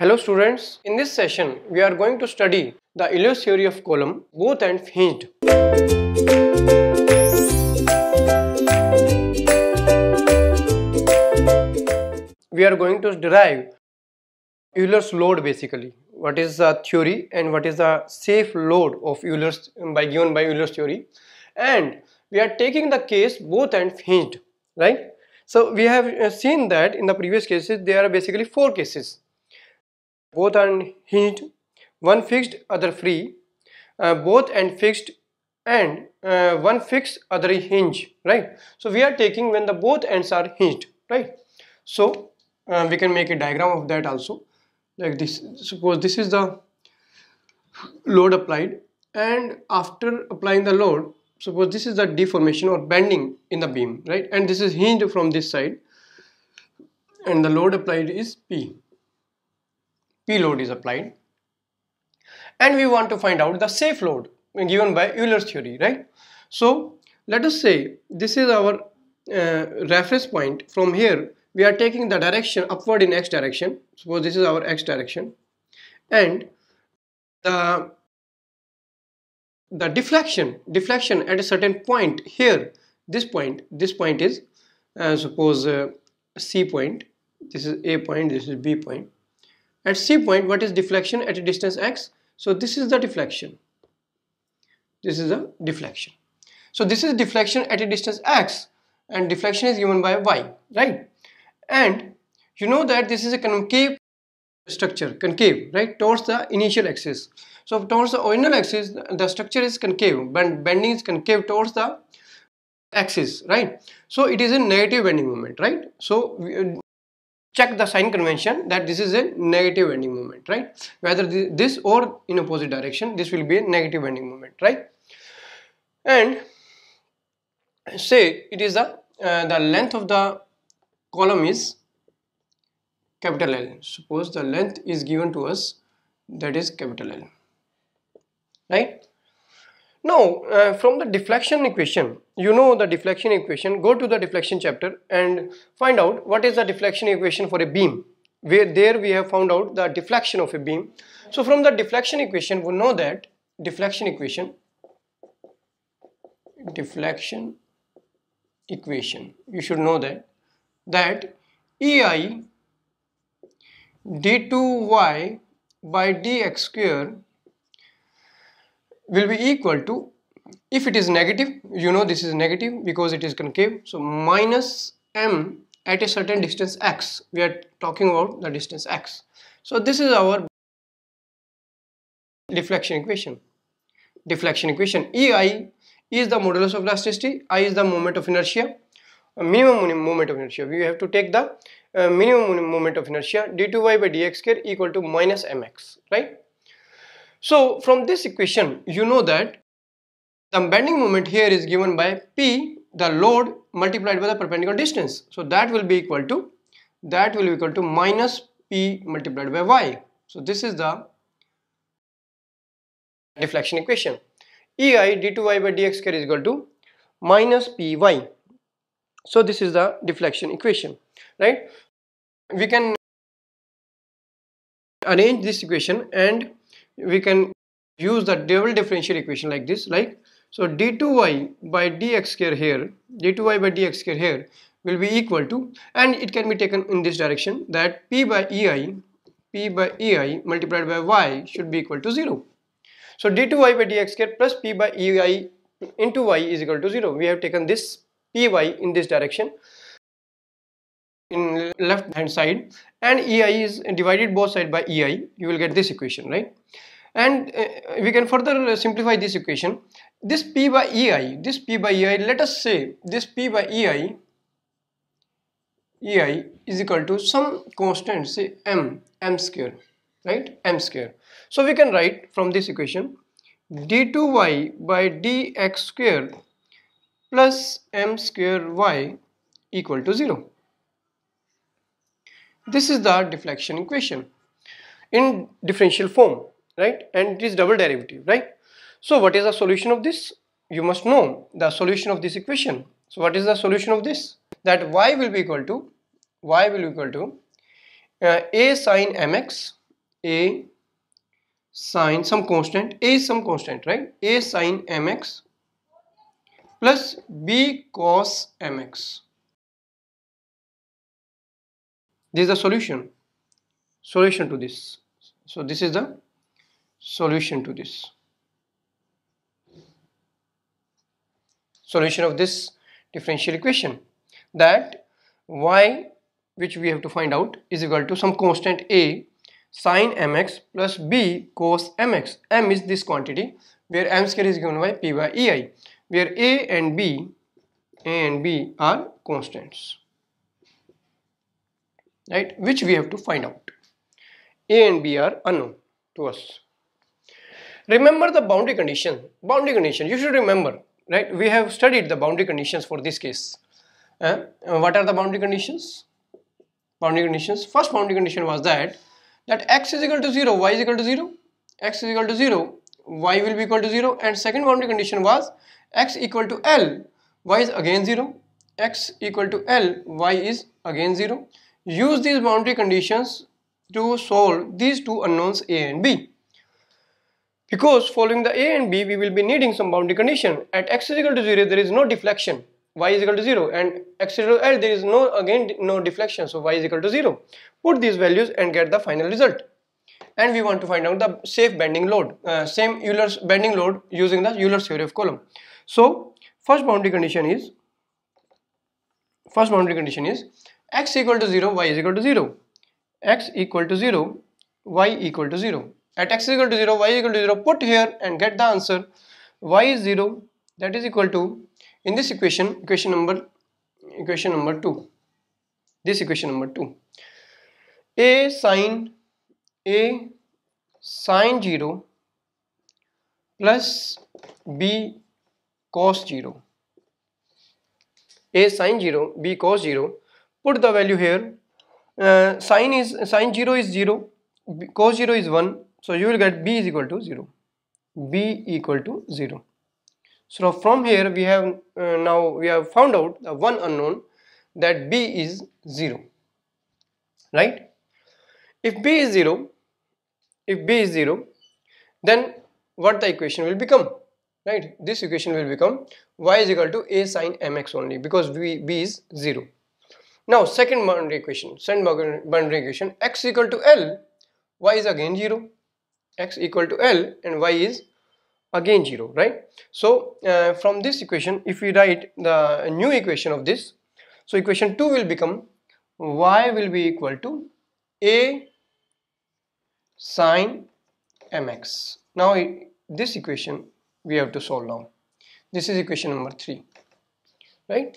Hello students, in this session we are going to study the Euler's theory of column both ends hinged. We are going to derive Euler's load basically. What is the theory and what is the safe load of Euler's by given by Euler's theory and we are taking the case both ends hinged right. So we have uh, seen that in the previous cases there are basically four cases both are hinged one fixed other free. Uh, both and fixed and uh, one fixed other hinge right? So we are taking when the both ends are hinged right? So uh, we can make a diagram of that also. Like this suppose this is the load applied and after applying the load suppose this is the deformation or bending in the beam right? And this is hinged from this side and the load applied is p P load is applied. And we want to find out the safe load given by Euler's theory right? So let us say this is our uh, reference point. From here we are taking the direction upward in x direction. Suppose this is our x direction. And the the deflection deflection at a certain point here this point this point is uh, suppose uh, c point. This is a point this is b point at C point, what is deflection at a distance x? So this is the deflection. This is the deflection. So this is deflection at a distance x and deflection is given by y, right? And you know that this is a concave structure, concave, right, towards the initial axis. So towards the original axis, the structure is concave, bend, bending is concave towards the axis, right? So it is a negative bending moment, right? So check the sign convention that this is a negative bending moment right? Whether this or in opposite direction this will be a negative bending moment right? And say it is the uh, the length of the column is capital L. Suppose the length is given to us that is capital L right now, uh, from the deflection equation, you know the deflection equation, go to the deflection chapter and find out what is the deflection equation for a beam. Where there we have found out the deflection of a beam. So from the deflection equation, we know that deflection equation, deflection equation, you should know that, that EI d2y by dx square will be equal to if it is negative you know this is negative because it is concave so minus m at a certain distance x. We are talking about the distance x. So this is our deflection equation. Deflection equation ei is the modulus of elasticity i is the moment of inertia minimum moment of inertia. We have to take the uh, minimum moment of inertia d2y by dx square equal to minus mx right so from this equation, you know that the bending moment here is given by P, the load multiplied by the perpendicular distance. So that will be equal to, that will be equal to minus P multiplied by Y. So this is the deflection equation. EI d2y by dx square is equal to minus Py. So this is the deflection equation, right? We can arrange this equation and we can use the double differential equation like this like so d2y by dx square here d2y by dx square here will be equal to and it can be taken in this direction that p by ei p by ei multiplied by y should be equal to 0 so d2y by dx square plus p by ei into y is equal to 0 we have taken this py in this direction in left hand side and ei is divided both side by ei. You will get this equation right and uh, we can further simplify this equation. This p by ei this p by ei let us say this p by ei ei is equal to some constant say m m square right? M square. So we can write from this equation d2y by dx square plus m square y equal to 0 this is the deflection equation in differential form right? And it is double derivative right? So what is the solution of this? You must know the solution of this equation. So what is the solution of this? That y will be equal to y will be equal to uh, a sine mx a sine some constant a is some constant right? A sine mx plus b cos mx this is the solution. Solution to this. So this is the solution to this. Solution of this differential equation that y which we have to find out is equal to some constant a sine mx plus b cos mx. M is this quantity where m square is given by p by ei where a and b a and b are constants right which we have to find out. A and b are unknown to us remember the boundary condition. Boundary condition you should remember right? We have studied the boundary conditions for this case. Uh, what are the boundary conditions? Boundary conditions first boundary condition was that that x is equal to 0 y is equal to 0 x is equal to 0 y will be equal to 0 and second boundary condition was x equal to l y is again 0 x equal to l y is again 0 use these boundary conditions to solve these two unknowns a and b because following the a and b we will be needing some boundary condition. At x is equal to 0 there is no deflection. Y is equal to 0 and x is equal to l there is no again no deflection. So y is equal to 0 put these values and get the final result. And we want to find out the safe bending load. Uh, same Euler's bending load using the Euler's theory of column. so first boundary condition is first boundary condition is x equal to 0 y is equal to 0 x equal to 0 y equal to 0 at x is equal to 0 y is equal to 0 put here and get the answer. Y is 0 that is equal to in this equation equation number equation number 2 this equation number 2 a sine a sine 0 plus b cos 0 a sine 0 b cos 0 put the value here. Uh, sine is sine 0 is 0 cos 0 is 1 so you will get b is equal to 0 b equal to 0 so from here we have uh, now we have found out the one unknown that b is 0 right? If b is 0 if b is 0 then what the equation will become? Right? This equation will become y is equal to a sine mx only because b, b is 0 now second boundary equation second boundary equation x equal to l y is again 0 x equal to L and y is again 0 right? So uh, from this equation if we write the new equation of this so equation 2 will become y will be equal to a sine mx now this equation we have to solve now. This is equation number 3 right?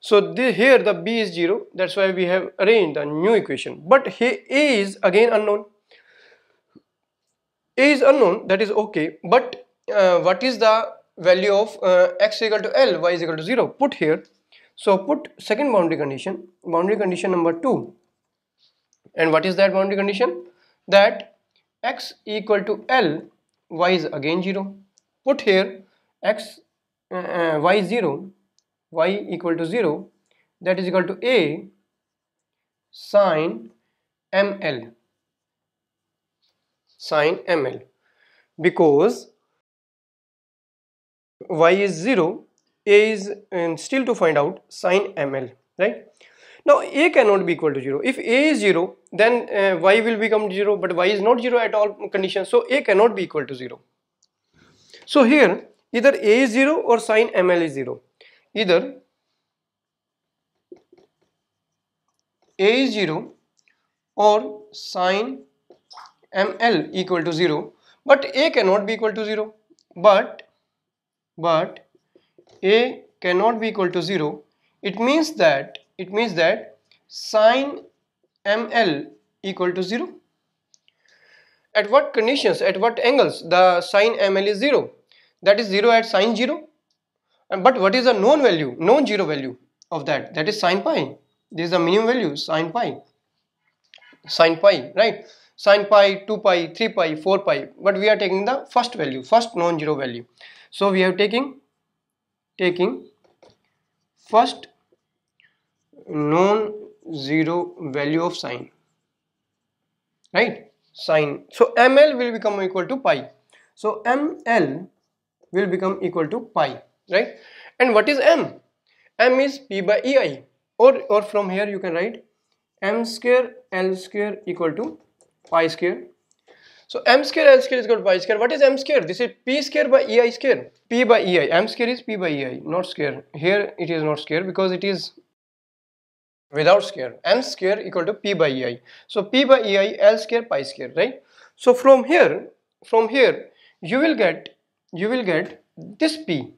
So the, here the b is 0 that's why we have arranged the new equation. But here a is again unknown a is unknown that is okay. But uh, what is the value of uh, x equal to l y is equal to 0 put here. So put second boundary condition boundary condition number 2 and what is that boundary condition? That x equal to l y is again 0 put here x uh, uh y 0 y equal to 0 that is equal to a sine ml sine ml because y is 0 a is um, still to find out sine ml right? Now a cannot be equal to 0 if a is 0 then uh, y will become 0 but y is not 0 at all condition so a cannot be equal to 0 so here either a is 0 or sine ml is 0 either a is 0 or sine ml equal to 0 but a cannot be equal to 0 but but a cannot be equal to 0 it means that it means that sine ml equal to 0 at what conditions at what angles the sine ml is 0 that is 0 at sine 0 but what is the known value known 0 value of that? That is sine pi. This is the minimum value sine pi. Sine pi right sine pi 2 pi 3 pi 4 pi but we are taking the first value first non-zero value so we have taking taking first non-zero value of sine right sine. So ml will become equal to pi. So ml will become equal to pi, right? And what is m? m is p by ei or, or from here you can write m square l square equal to pi square. So m square l square is equal to pi square. What is m square? This is p square by ei square. p by ei. m square is p by ei, not square. Here it is not square because it is without square. m square equal to p by ei. So p by ei l square pi square, right? So from here, from here you will get you will get this p.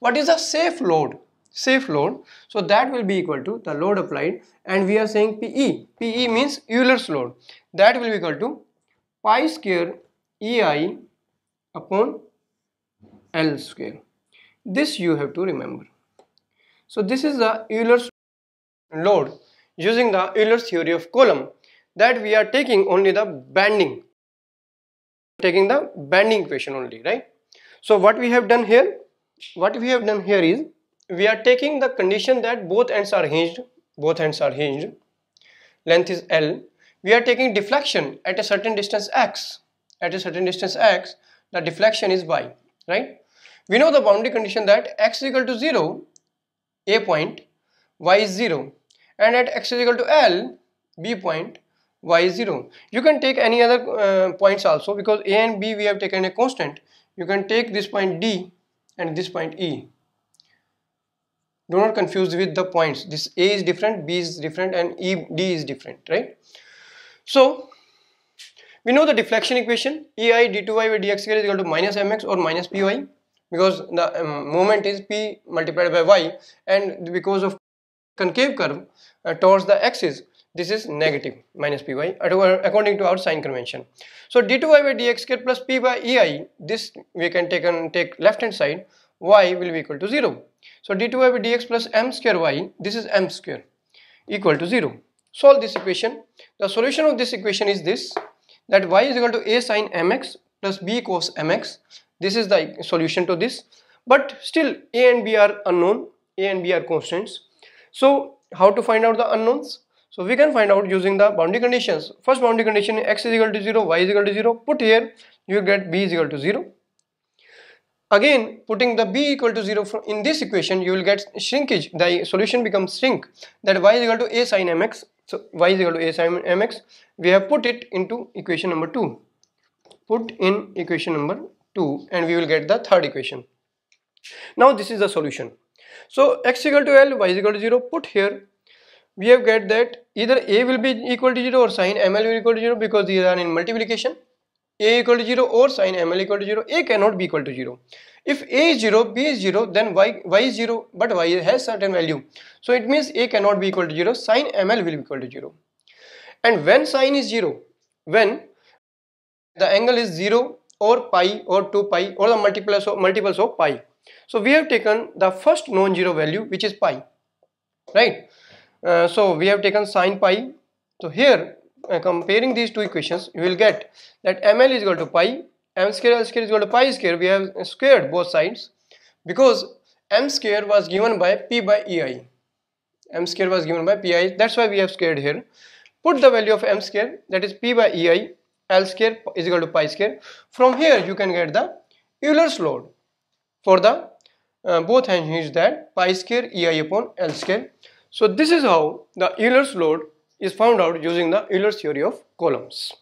What is a safe load? Safe load. So that will be equal to the load applied and we are saying PE. PE means Euler's load. That will be equal to pi square EI upon L square. This you have to remember. So this is the Euler's load using the Euler's theory of column that we are taking only the bending taking the bending equation only right so what we have done here what we have done here is we are taking the condition that both ends are hinged both ends are hinged length is L we are taking deflection at a certain distance x. At a certain distance x the deflection is y right? We know the boundary condition that x is equal to 0 a point y is 0 and at x is equal to L b point y is 0 you can take any other uh, points also because a and b we have taken a constant. You can take this point d and this point e. Do not confuse with the points. This a is different b is different and e d is different right so we know the deflection equation ei d2y by dx square is equal to minus mx or minus py because the um, moment is p multiplied by y and because of concave curve uh, towards the axis this is negative minus py according to our sign convention. So d2y by dx square plus p by ei this we can take and take left hand side y will be equal to 0 so d2y by dx plus m square y this is m square equal to 0 solve this equation the solution of this equation is this that y is equal to a sine mx plus b cos mx this is the solution to this but still a and b are unknown a and b are constants so how to find out the unknowns so we can find out using the boundary conditions. First boundary condition x is equal to 0, y is equal to 0. Put here, you get b is equal to 0. Again, putting the b equal to 0 in this equation, you will get shrinkage. The solution becomes shrink. That y is equal to a sine mx. So y is equal to a sine mx. We have put it into equation number 2. Put in equation number 2 and we will get the third equation. Now this is the solution. So x equal to L, y is equal to 0. Put here we have get that either a will be equal to 0 or sine ml will be equal to 0 because these are in multiplication a equal to 0 or sine ml equal to 0 a cannot be equal to 0 if a is 0 b is 0 then y, y is 0 but y has certain value. So it means a cannot be equal to 0 sine ml will be equal to 0 and when sine is 0 when the angle is 0 or pi or 2 pi or the multiples of multiples of pi. So we have taken the first non-zero value which is pi right? Uh, so we have taken sine pi. So here uh, comparing these two equations you will get that ml is equal to pi m square l square is equal to pi square. We have squared both sides because m square was given by p by ei m square was given by pi that's why we have squared here. Put the value of m square that is p by ei l square is equal to pi square. From here you can get the Euler's load. For the uh, both hinges that pi square ei upon l square. So this is how the Euler's load is found out using the Euler's theory of columns.